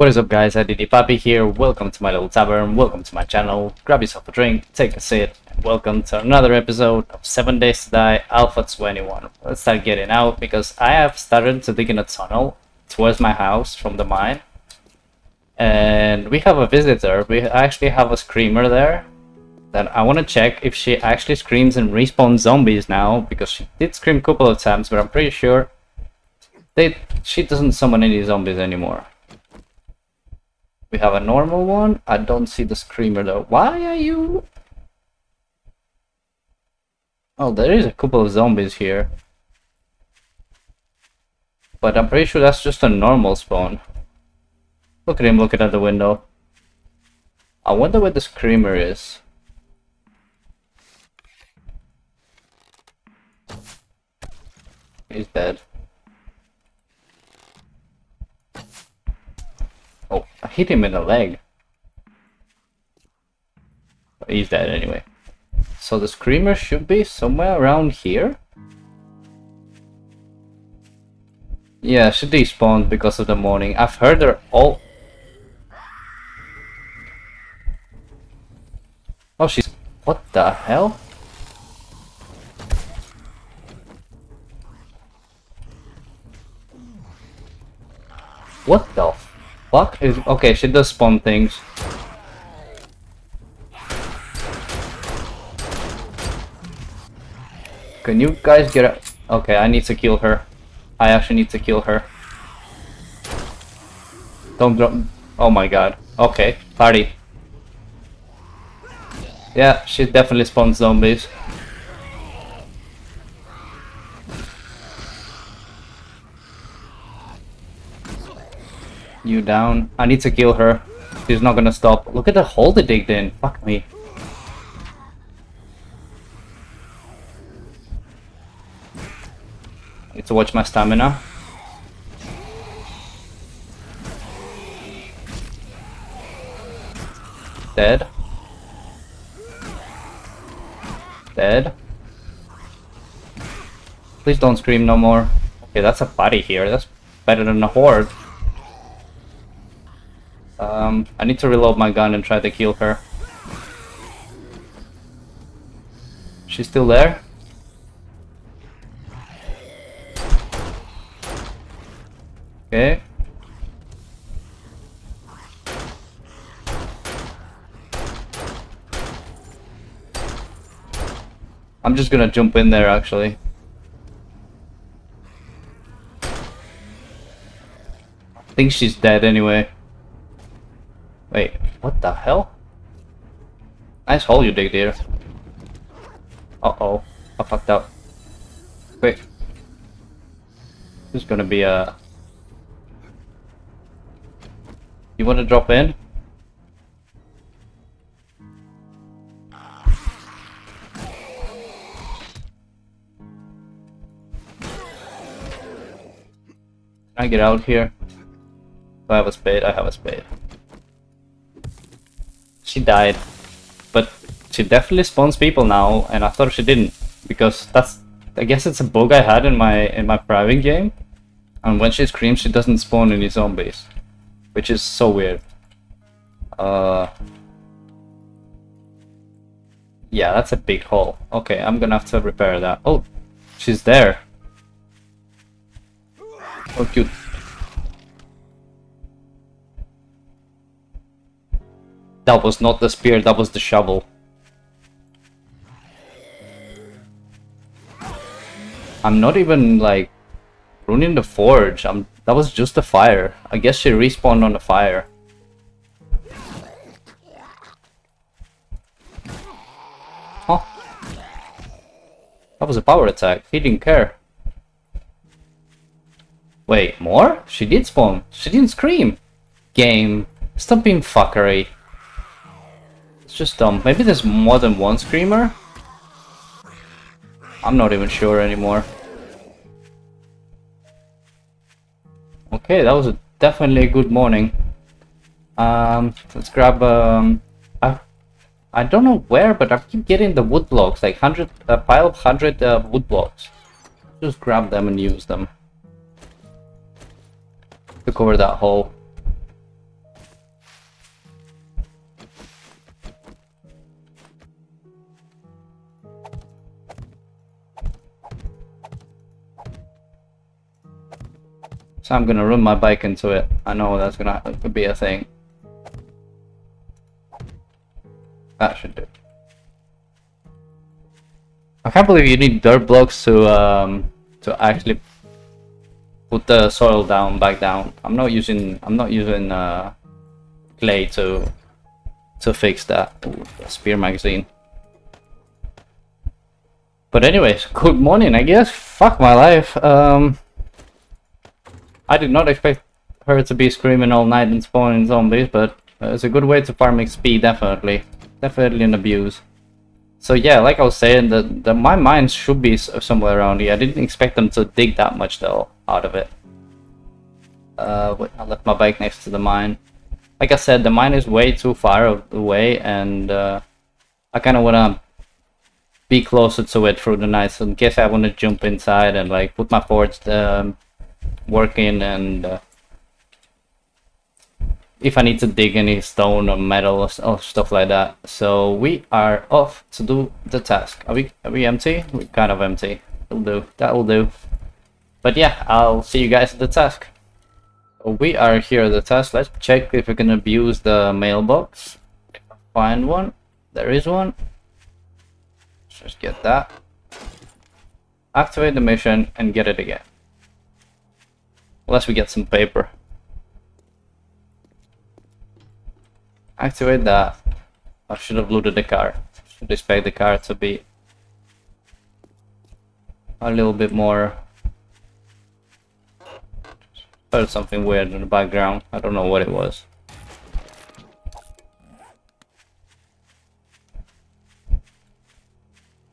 What is up guys, IDD Papi here, welcome to my little tavern, welcome to my channel, grab yourself a drink, take a sit, and welcome to another episode of 7 Days to Die Alpha 21. Let's start getting out because I have started to dig in a tunnel towards my house from the mine. And we have a visitor, we actually have a screamer there that I want to check if she actually screams and respawns zombies now because she did scream a couple of times but I'm pretty sure they she doesn't summon any zombies anymore. We have a normal one. I don't see the screamer though. Why are you? Oh, there is a couple of zombies here. But I'm pretty sure that's just a normal spawn. Look at him looking at the window. I wonder where the screamer is. He's dead. Oh, I hit him in the leg. He's dead anyway. So the screamer should be somewhere around here? Yeah, she despawned because of the morning. I've heard her all... Oh, she's... What the hell? What the fuck? Is okay, she does spawn things. Can you guys get up? Okay, I need to kill her. I actually need to kill her. Don't drop. Oh my god. Okay, party. Yeah, she definitely spawns zombies. You down. I need to kill her. She's not gonna stop. Look at the hole they digged in. Fuck me. Need to watch my stamina. Dead. Dead. Please don't scream no more. Okay, that's a body here. That's better than a horde. Um, I need to reload my gun and try to kill her. She's still there? Okay. I'm just gonna jump in there actually. I think she's dead anyway. Wait, what the hell? Nice hole you dig there. Uh-oh. I fucked up. Wait. This is gonna be a... You wanna drop in? Can I get out here? I have a spade? I have a spade. She died. But she definitely spawns people now, and I thought she didn't. Because that's... I guess it's a bug I had in my in my private game. And when she screams, she doesn't spawn any zombies. Which is so weird. Uh... Yeah, that's a big hole. Okay, I'm gonna have to repair that. Oh, she's there. Oh, cute. That was not the spear, that was the shovel. I'm not even like ruining the forge. I'm that was just a fire. I guess she respawned on the fire. Huh. That was a power attack. He didn't care. Wait, more? She did spawn. She didn't scream. Game. Stop being fuckery. It's just dumb. Maybe there's more than one Screamer? I'm not even sure anymore. Okay, that was a, definitely a good morning. Um, let's grab, um, I, I don't know where, but I keep getting the wood blocks, like 100, a pile of 100 uh, wood blocks. Just grab them and use them. To cover that hole. So I'm gonna run my bike into it. I know that's gonna be a thing. That should do. I can't believe you need dirt blocks to um to actually put the soil down back down. I'm not using I'm not using uh clay to to fix that. Ooh, spear magazine. But anyways, good morning I guess. Fuck my life. Um I did not expect her to be screaming all night and spawning zombies, but it's a good way to farm XP, definitely. Definitely an abuse. So yeah, like I was saying, the, the my mines should be somewhere around here. I didn't expect them to dig that much though out of it. Uh, wait, I left my bike next to the mine. Like I said, the mine is way too far away, and uh, I kind of want to be closer to it through the night. So in case I want to jump inside and like put my forge um, working and uh, if I need to dig any stone or metal or, or, stuff like that. So we are off to do the task. Are we are we empty? We're kind of empty. Will do. That will do. But yeah, I'll see you guys at the task. We are here at the task. Let's check if we can abuse the mailbox. Find one. There is one. Let's just get that. Activate the mission and get it again. Unless we get some paper. Activate that. I should have looted the car. Should expect the car to be a little bit more heard something weird in the background. I don't know what it was.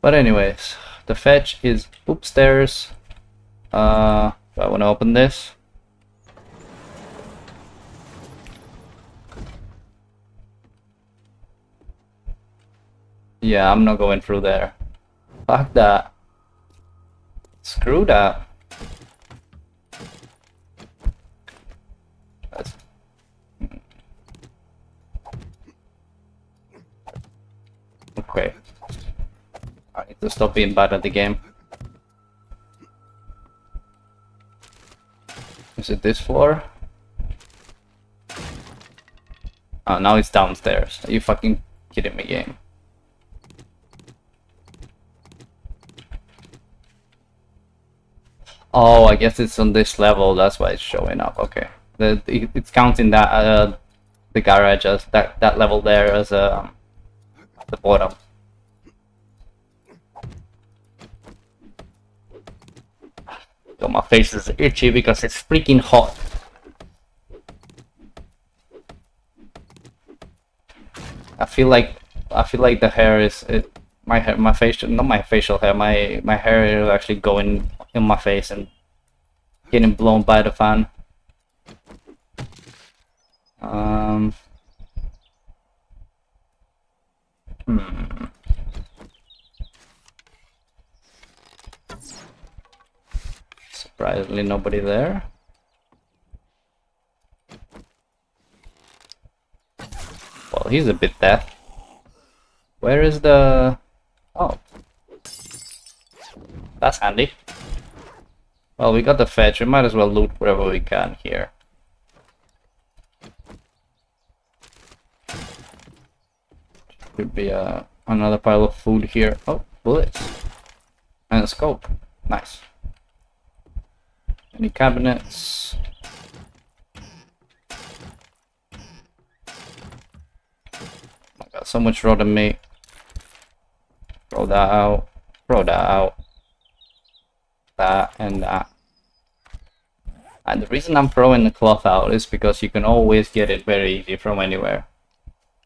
But anyways, the fetch is upstairs. Uh, do I want to open this? Yeah, I'm not going through there. Fuck that. Screw that. Okay. I need to stop being bad at the game. Is it this floor? Oh, now it's downstairs. Are you fucking kidding me, game? Oh, I guess it's on this level. That's why it's showing up. Okay, the, it's counting that uh, the garage as that that level there as um, the bottom. So my face is itchy because it's freaking hot. I feel like I feel like the hair is it, my hair, my facial, not my facial hair, my my hair is actually going in my face and getting blown by the fan. Um. Hmm. Surprisingly, nobody there. Well, he's a bit deaf. Where is the... Oh. That's handy. Well, we got the fetch. We might as well loot wherever we can here. Could be uh, another pile of food here. Oh, bullets. And a scope. Nice. Any cabinets? I got so much raw meat. Throw that out. Throw that out that and that. And the reason I'm throwing the cloth out is because you can always get it very easy from anywhere.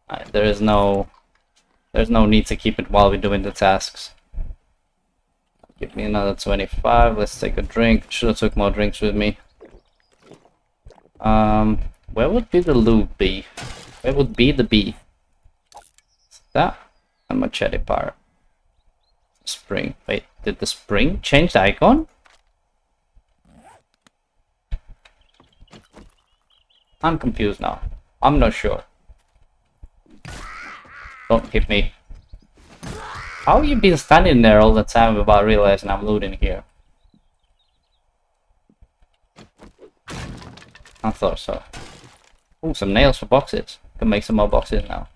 Uh, there is no there's no need to keep it while we're doing the tasks. Give me another 25, let's take a drink. Should have took more drinks with me. Um, where would be the loot be? Where would be the bee? That? A machete part. Spring. Wait, did the spring change the icon? I'm confused now. I'm not sure. Don't hit me. How you been standing there all the time without realizing I'm looting here? I thought so. Oh, some nails for boxes. Can make some more boxes now.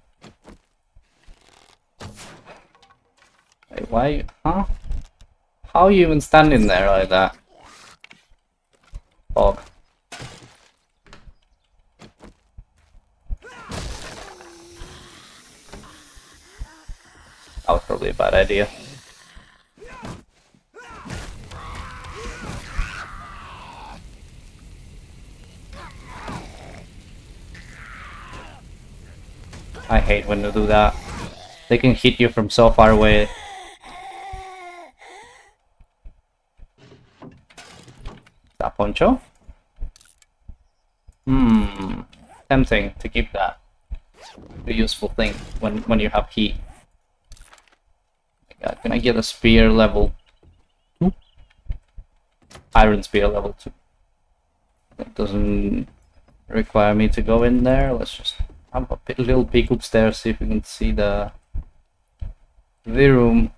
Wait, why? Huh? How are you even standing there like that? Fog. That was probably a bad idea. I hate when they do that. They can hit you from so far away. Poncho? Hmm. Tempting to keep that. A useful thing when, when you have heat. God, can I get a spear level? two? Iron spear level 2. That doesn't require me to go in there. Let's just have a little peek upstairs, see if we can see the the room.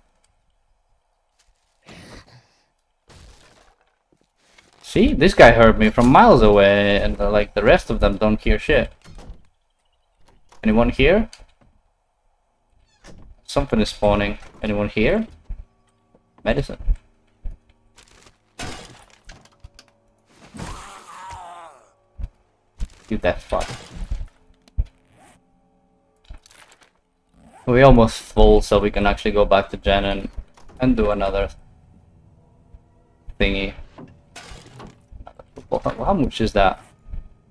See, this guy heard me from miles away, and uh, like the rest of them don't hear shit. Anyone here? Something is spawning. Anyone here? Medicine. You deaf fuck. We almost full, so we can actually go back to Jen and, and do another thingy. Well, How much is that?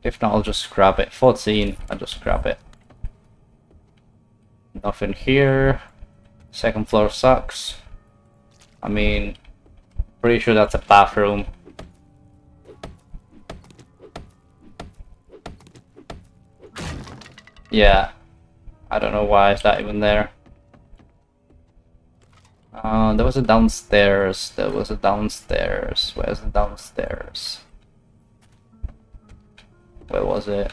If not, I'll just scrap it. 14, I'll just scrap it. Nothing here. Second floor sucks. I mean, pretty sure that's a bathroom. Yeah. I don't know why is that even there. Uh, there was a downstairs. There was a downstairs. Where's the downstairs? Where was it?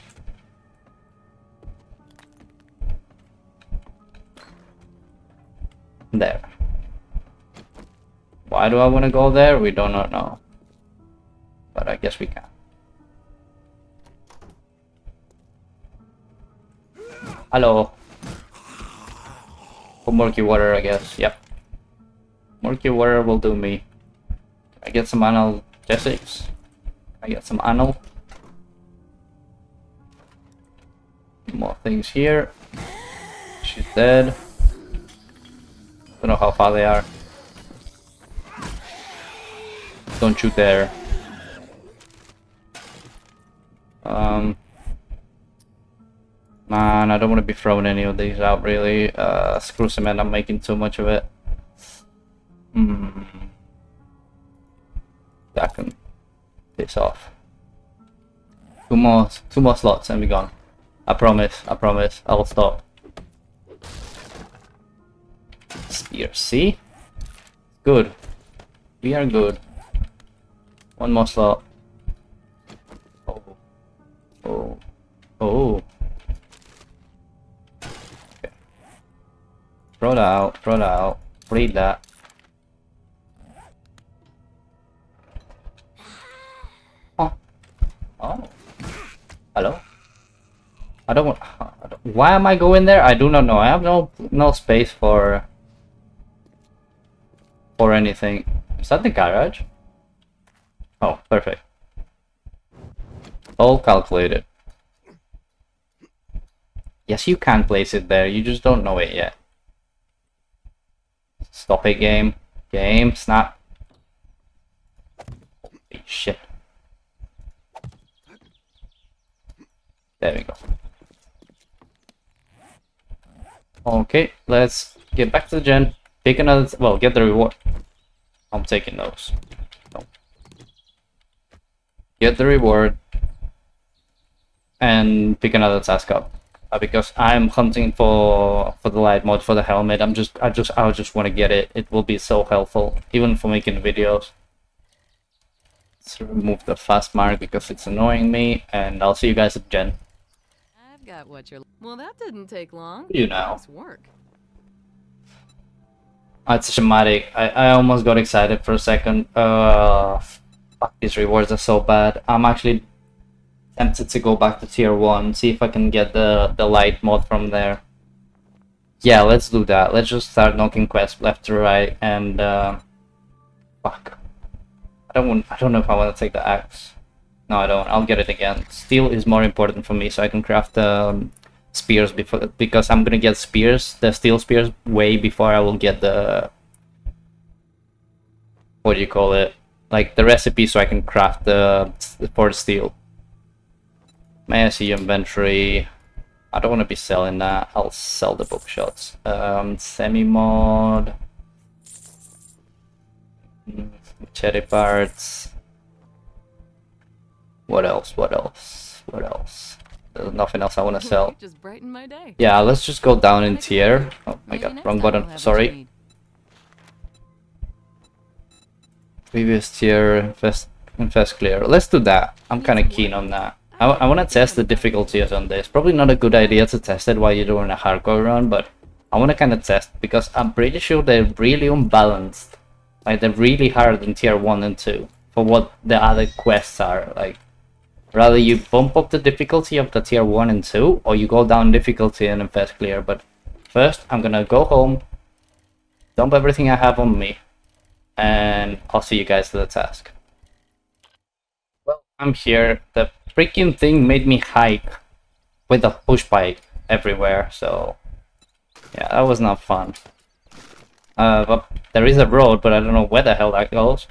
There. Why do I want to go there? We do not know. But I guess we can. Hello. For murky water, I guess. Yep. Murky water will do me. I get some analgesics? Can I get some anal? Things here. She's dead. Don't know how far they are. Don't shoot there. Um, man, I don't want to be throwing any of these out really. Uh, screw cement, I'm making too much of it. Hmm. That can piss off. Two more, two more slots and be gone. I promise, I promise, I'll stop. Spear, see? Good. We are good. One more slot. Oh. Oh. Oh. Okay. Throw that out, throw that out. Bleed that. Oh. Oh. Hello? I don't want. Why am I going there? I do not know. I have no no space for for anything. Is that the garage? Oh, perfect. All calculated. Yes, you can place it there. You just don't know it yet. Stop it, game. Game, snap. Holy shit. There we go. Okay, let's get back to the Jen. Pick another, well, get the reward. I'm taking those. No. Get the reward. And pick another task up. Uh, because I'm hunting for for the light mod for the helmet. I'm just I just I just want to get it. It will be so helpful, even for making videos. Let's remove the fast mark because it's annoying me, and I'll see you guys at Jen. I've what you're. Well, that didn't take long. You know. It's work. It's dramatic. I, I almost got excited for a second. Uh, fuck, these rewards are so bad. I'm actually tempted to go back to tier 1, see if I can get the, the light mod from there. Yeah, let's do that. Let's just start knocking quests left to right and uh, fuck. I don't want I don't know if I want to take the axe. No, I don't. I'll get it again. Steel is more important for me so I can craft um, spears before because I'm gonna get spears, the steel spears way before I will get the what do you call it? Like the recipe so I can craft the for steel. May I see your inventory? I don't want to be selling that. I'll sell the bookshots. Um, semi-mod. Mm, cherry parts. What else? What else? What else? There's nothing else I want to sell. Just brighten my day. Yeah, let's just go down in tier. Oh my god, wrong button. Sorry. Previous tier, infest, infest clear. Let's do that. I'm kind of keen on that. I, I want to test the difficulties on this. Probably not a good idea to test it while you're doing a hardcore run, but I want to kind of test because I'm pretty sure they're really unbalanced. Like they're really hard in tier 1 and 2 for what the other quests are. Like rather you bump up the difficulty of the tier 1 and 2 or you go down difficulty and infest clear. But first I'm gonna go home, dump everything I have on me, and I'll see you guys to the task. Well, I'm here. The freaking thing made me hike with a push bike everywhere, so yeah, that was not fun. Uh, but there is a road, but I don't know where the hell that goes.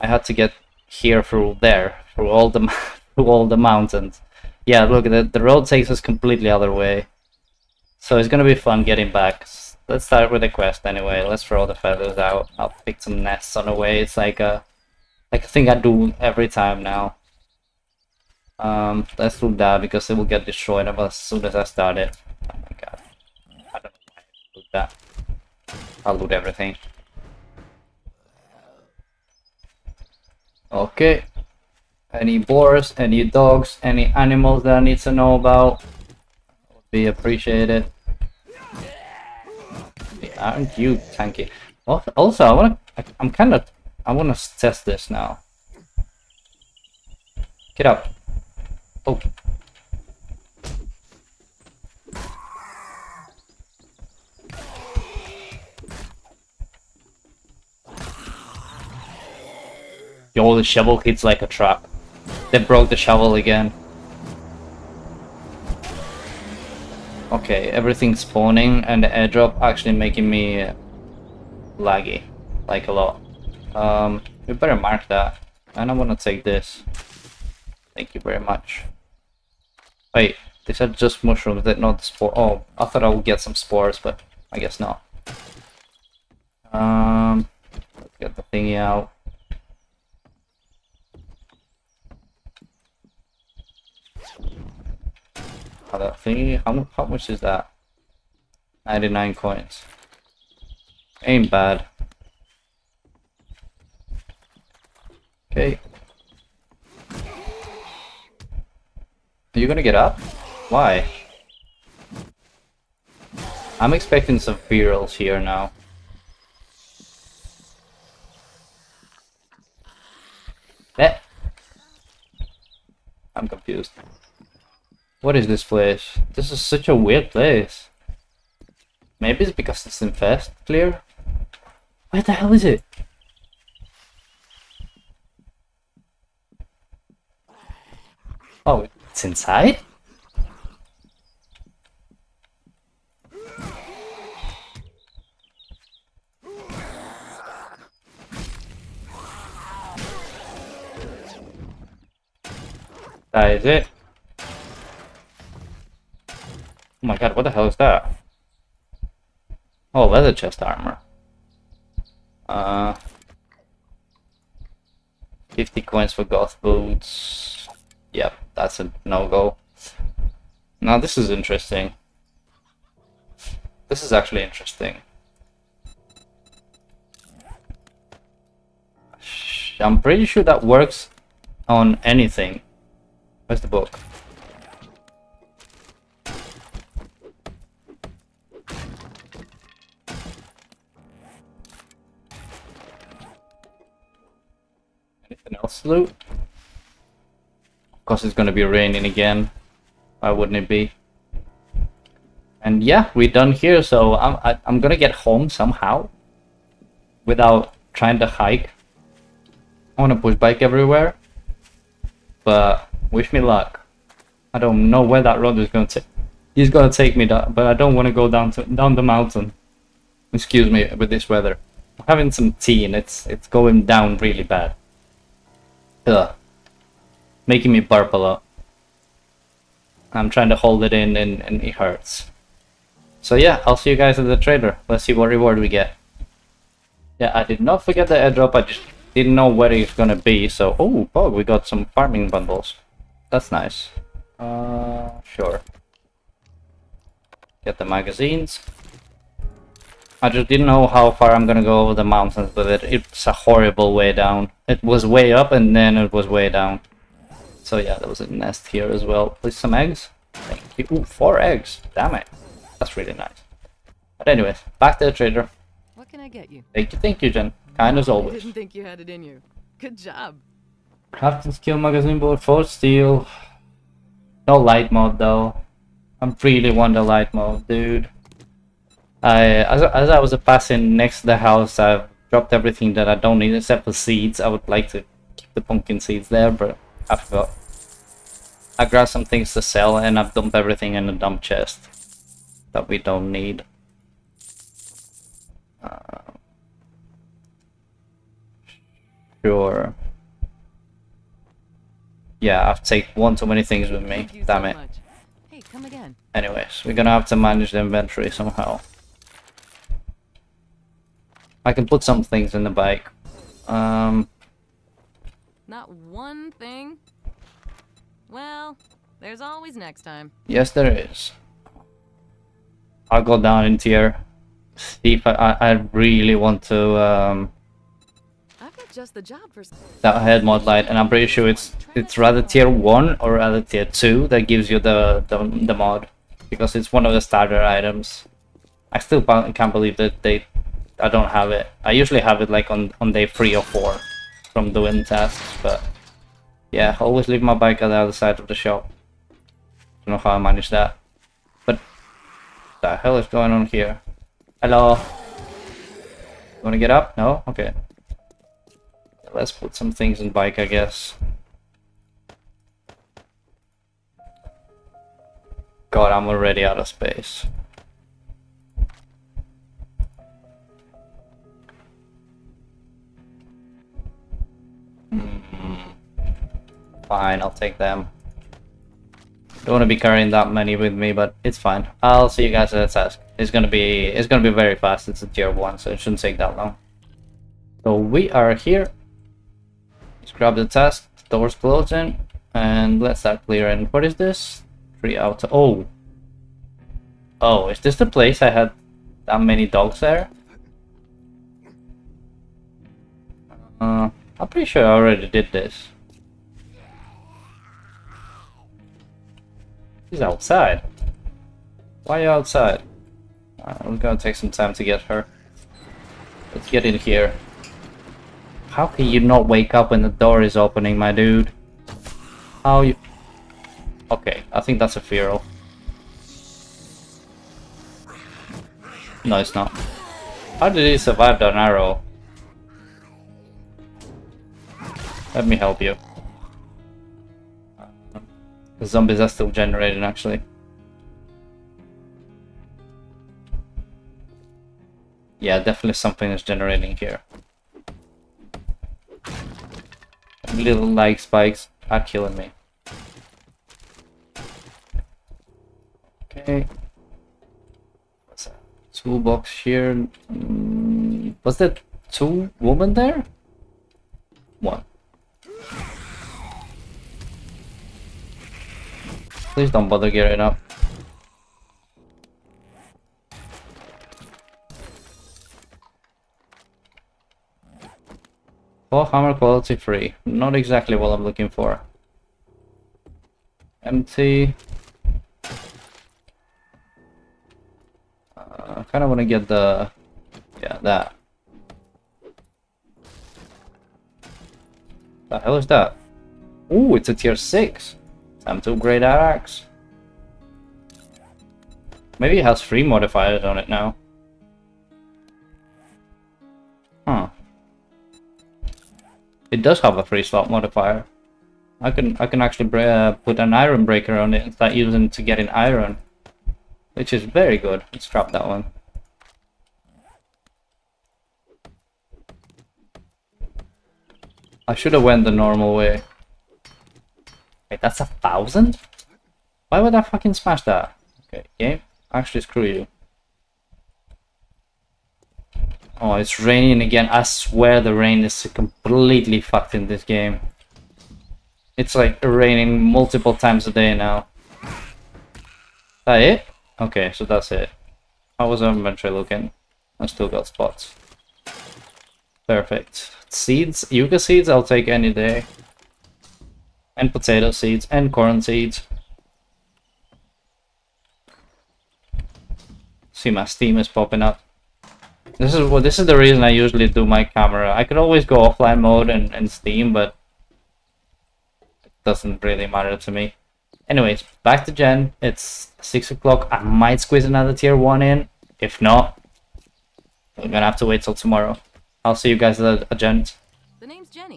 I had to get here through there, through all the through all the mountains. Yeah, look, the the road takes us completely other way. So it's gonna be fun getting back. Let's start with the quest anyway. Let's throw the feathers out. I'll pick some nests on the way. It's like a like a thing I do every time now. Um, let's do that because it will get destroyed as soon as I start it. Oh my god. I don't know why I loot that. I'll loot everything. Okay. Any boars, any dogs, any animals that I need to know about would be appreciated. Aren't you tanky? Also, I wanna. I- I'm kind of. I wanna test this now. Get up. Oh. Yo, the shovel hits like a truck. They broke the shovel again. Okay, everything's spawning and the airdrop actually making me laggy, like a lot. Um, we better mark that. And I want to take this. Thank you very much. Wait, these are just mushrooms, they're not spore. Oh, I thought I would get some spores, but I guess not. Um, let's get the thingy out. Oh, that thingy, how, mu- how much is that? 99 coins. Ain't bad. Okay. Are you gonna get up? Why? I'm expecting some ferals here now. Eh. I'm confused. What is this place? This is such a weird place. Maybe it's because it's infest clear? Where the hell is it? Oh, it's inside? That is it. Oh my god, what the hell is that? Oh, leather chest armor. Uh, 50 coins for goth boots. Yep, that's a no-go. Now this is interesting. This is actually interesting. I'm pretty sure that works on anything. Where's the book? To loot? Because it's gonna be raining again. Why wouldn't it be? And yeah, we're done here, so I'm, I, am i am gonna get home somehow. Without trying to hike. I wanna push bike everywhere. But wish me luck. I don't know where that road is gonna take. He's gonna take me down, but I don't want to go down to down the mountain. Excuse me with this weather. I'm having some tea and it's it's going down really bad. Ugh. Making me burp a lot. I'm trying to hold it in and, and it hurts. So yeah, I'll see you guys at the trader. Let's see what reward we get. Yeah, I did not forget the airdrop, I just didn't know where it's gonna be, so... Oh, Pog, we got some farming bundles. That's nice. Uh, sure. Get the magazines. I just didn't know how far I'm gonna go over the mountains with it. It's a horrible way down. It was way up and then it was way down. So yeah, there was a nest here as well. Please some eggs. Thank you. Ooh, four eggs. Damn it. That's really nice. But anyways, back to the trader. What can I get you? Thank you, thank you, Jen. Kind as always. I didn't think you had it in you. Good job. Crafting skill magazine board, for steel. No light mode though. I am really want the light mode, dude. I as, as I was passing next to the house, I've dropped everything that I don't need except for seeds. I would like to keep the pumpkin seeds there, but I forgot. I grabbed some things to sell and I've dumped everything in the dump chest that we don't need. Uh, sure. Yeah, I've taken one too many things with me. Damn it. Much. Hey, come again. Anyways, we're gonna have to manage the inventory somehow. I can put some things in the bike. Um. Not one thing? Well, there's always next time. Yes, there is. I'll go down in tier. See if I, I, really want to um, I've got just the job for that head mod light, and I'm pretty sure it's it's rather tier one or rather tier two that gives you the the, the mod because it's one of the starter items. I still can't believe that they I don't have it. I usually have it like on on day three or four from doing tasks, but yeah, always leave my bike at the other side of the shop. Don't know how I manage that. But the hell is going on here? Hello? Wanna get up? No? Okay. Let's put some things in bike, I guess. God, I'm already out of space. Fine, I'll take them. Don't want to be carrying that many with me, but it's fine. I'll see you guys at the task. It's gonna be it's gonna be very fast. It's a tier one, so it shouldn't take that long. So we are here. Let's grab the task. Doors closing, and let's start clearing. What is this? Three out. Oh. Oh, is this the place I had that many dogs there? Uh, I'm pretty sure I already did this. She's outside. Why are you outside? Uh, we're gonna take some time to get her. Let's get in here. How can you not wake up when the door is opening, my dude? How you... Okay, I think that's a feral. No, it's not. How did he survive that arrow? Let me help you. The zombies are still generating, actually. Yeah, definitely something is generating here. Little like spikes are killing me. Okay. What's that? Toolbox here. Mm, was that two women there? One. Please don't bother gearing up. Oh, hammer quality free. Not exactly what I'm looking for. Empty. Uh, I kind of want to get the... Yeah, that. The hell is that? Ooh, it's a tier 6. Time to upgrade our axe. Maybe it has three modifiers on it now. Huh. It does have a free slot modifier. I can I can actually uh, put an iron breaker on it and start using it to get in iron, which is very good. Let's scrap that one. I should have went the normal way. Wait, that's a thousand? Why would I fucking smash that? Okay, game. Actually, screw you. Oh, it's raining again. I swear the rain is completely fucked in this game. It's like raining multiple times a day now. That it? Okay, so that's it. How was our inventory looking? I still got spots. Perfect. Seeds, yucca seeds, I'll take any day. And potato seeds, and corn seeds. See my Steam is popping up. This is well, this is the reason I usually do my camera. I could always go offline mode and, and Steam, but it doesn't really matter to me. Anyways, back to Jen. It's six o'clock. I might squeeze another tier one in. If not, we're gonna have to wait till tomorrow. I'll see you guys at. The Jenny.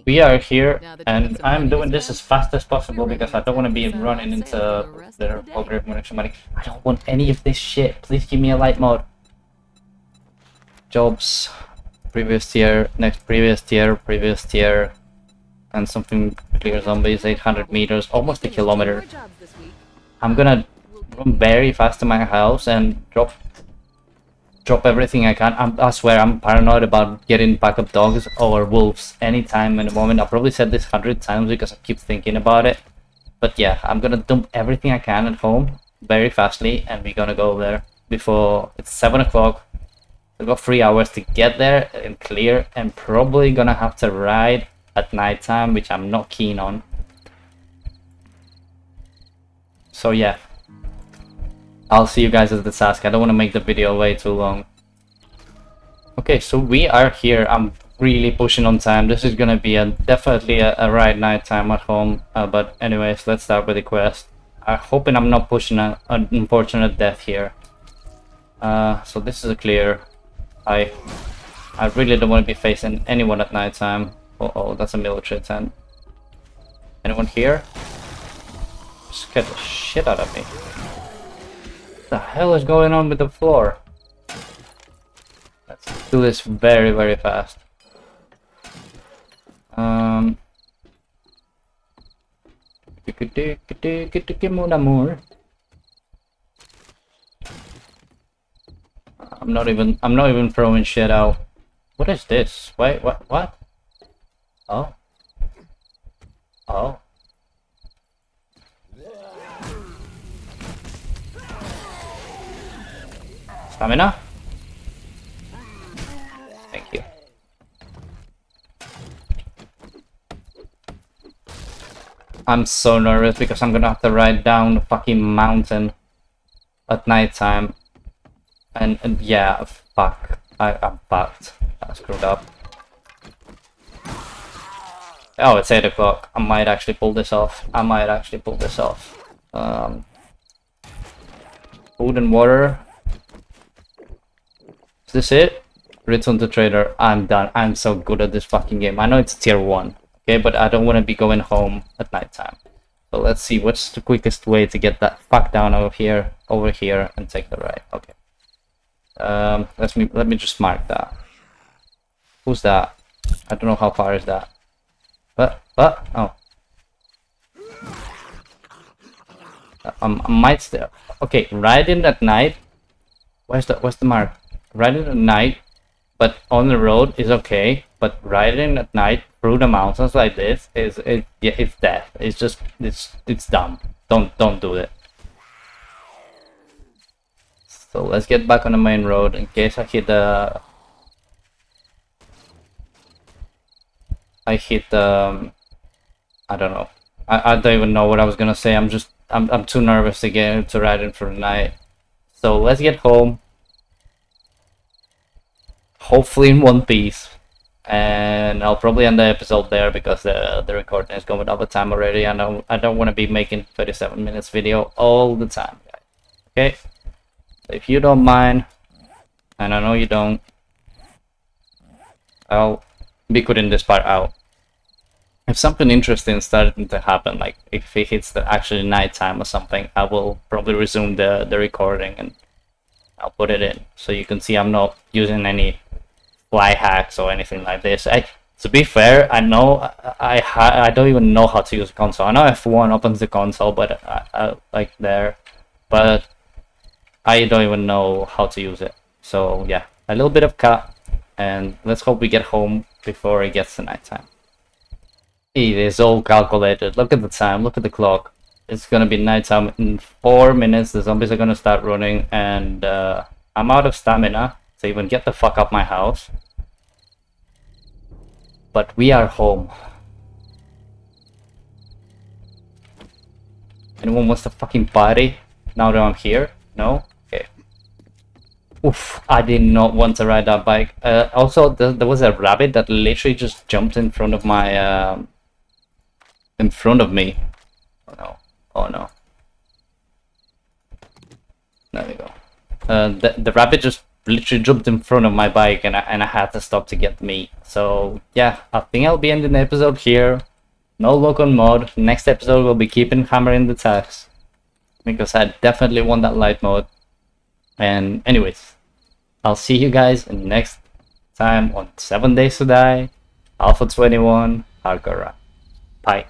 We are here, and I'm doing this as fast as possible because I don't want to be running into the Ogre somebody. I don't want any of this shit. Please give me a light mode. Jobs, previous tier, next previous tier, previous tier, and something clear zombies, 800 meters, almost a kilometer. I'm gonna run very fast to my house and drop drop everything I can. I'm, I swear I'm paranoid about getting backup dogs or wolves anytime in a moment. I've probably said this hundred times because I keep thinking about it. But yeah, I'm gonna dump everything I can at home very fastly and we're gonna go there before it's 7 o'clock. We've got 3 hours to get there and clear and probably gonna have to ride at night time, which I'm not keen on. So yeah, I'll see you guys at the task. I don't want to make the video way too long. Okay, so we are here. I'm really pushing on time. This is gonna be a definitely a, a ride night time at home. Uh, but anyways, let's start with the quest. I'm hoping I'm not pushing a, an unfortunate death here. Uh, so this is a clear. I I really don't want to be facing anyone at night time. Uh oh, that's a military tent. Anyone here? Scared the shit out of me the hell is going on with the floor? Let's do this very, very fast. Um... I'm not even I'm not even throwing shit out. What is this? Wait, what what? Oh. Oh. Stamina? Thank you. I'm so nervous because I'm gonna have to ride down the fucking mountain at night time. And, and yeah, fuck. I, I'm fucked. I screwed up. Oh, it's 8 o'clock. I might actually pull this off. I might actually pull this off. Um, food and water. Is this it? Return to trader. I'm done. I'm so good at this fucking game. I know it's tier 1. Okay, but I don't want to be going home at night time. So let's see what's the quickest way to get that fuck down over here, over here, and take the right. Okay. Um, let me let me just mark that. Who's that? I don't know how far is that. But but oh. Um, I might still. Okay, riding at night. Where's the where's the mark? Riding at night but on the road is okay but riding at night through the mountains like this is it yeah it's death. It's just it's it's dumb. Don't don't do it. So let's get back on the main road in case i hit the i hit um i don't know. I, I don't even know what i was gonna say. I'm just i'm, I'm too nervous to get to riding for the night. So let's get home hopefully in one piece and I'll probably end the episode there because the the recording is going over time already. I I don't want to be making 37 minutes video all the time. Okay, if you don't mind, and I know you don't, I'll be cutting this part out. If something interesting starting to happen, like if it hits the actually nighttime or something, I will probably resume the the recording and I'll put it in so you can see I'm not using any fly hacks or anything like this. I, to be fair, I know I I, I don't even know how to use a console. I know F1 opens the console, but I, I, like there, but I don't even know how to use it. So yeah, a little bit of cut, and let's hope we get home before it gets to nighttime. It is all calculated. Look at the time. Look at the clock. It's gonna be nighttime in four minutes. The zombies are gonna start running, and uh, I'm out of stamina to even get the fuck up my house. But we are home. Anyone wants a fucking party now that I'm here? No? Okay. Oof, I did not want to ride that bike. Uh, also, th there was a rabbit that literally just jumped in front of my, um, in front of me. Oh no, oh no. There we go. Uh, the, the rabbit just literally jumped in front of my bike and I, and I had to stop to get meat. So yeah, I think I'll be ending the episode here. No lock on mod. Next episode we'll be keeping hammering the tags. Because I definitely want that light mode. And anyways, I'll see you guys next time on 7 Days to Die, Alpha 21, Hardcore Bye.